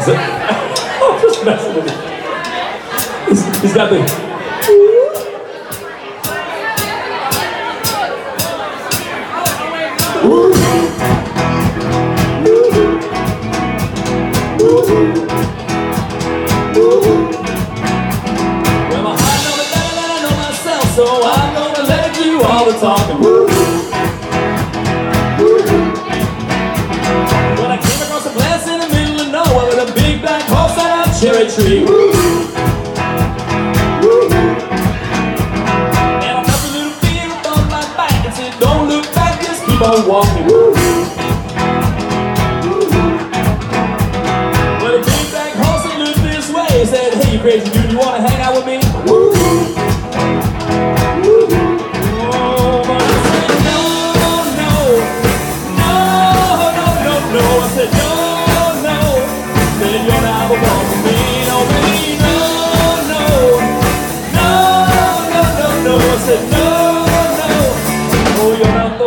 Is that, oh, just messing with you. Is, is that the. Ooh. Woo! Don't look back, just keep on walking. Well, he came back home, and looked this way. He said, Hey, you crazy dude, you wanna hang out?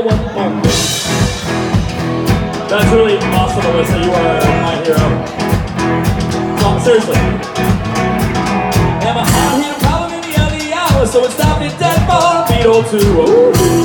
one. That's really awesome, Alyssa. You are my hero. No, seriously. In the hour, so for a. Ooh.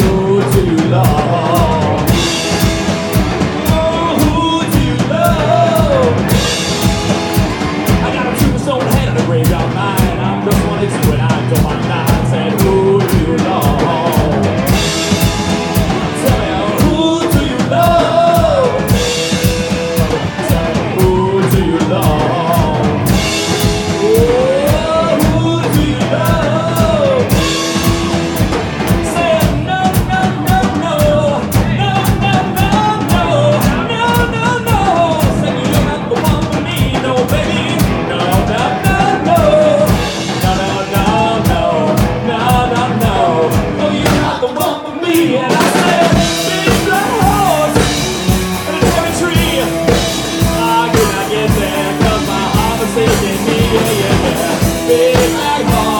to you, love. Volleyball.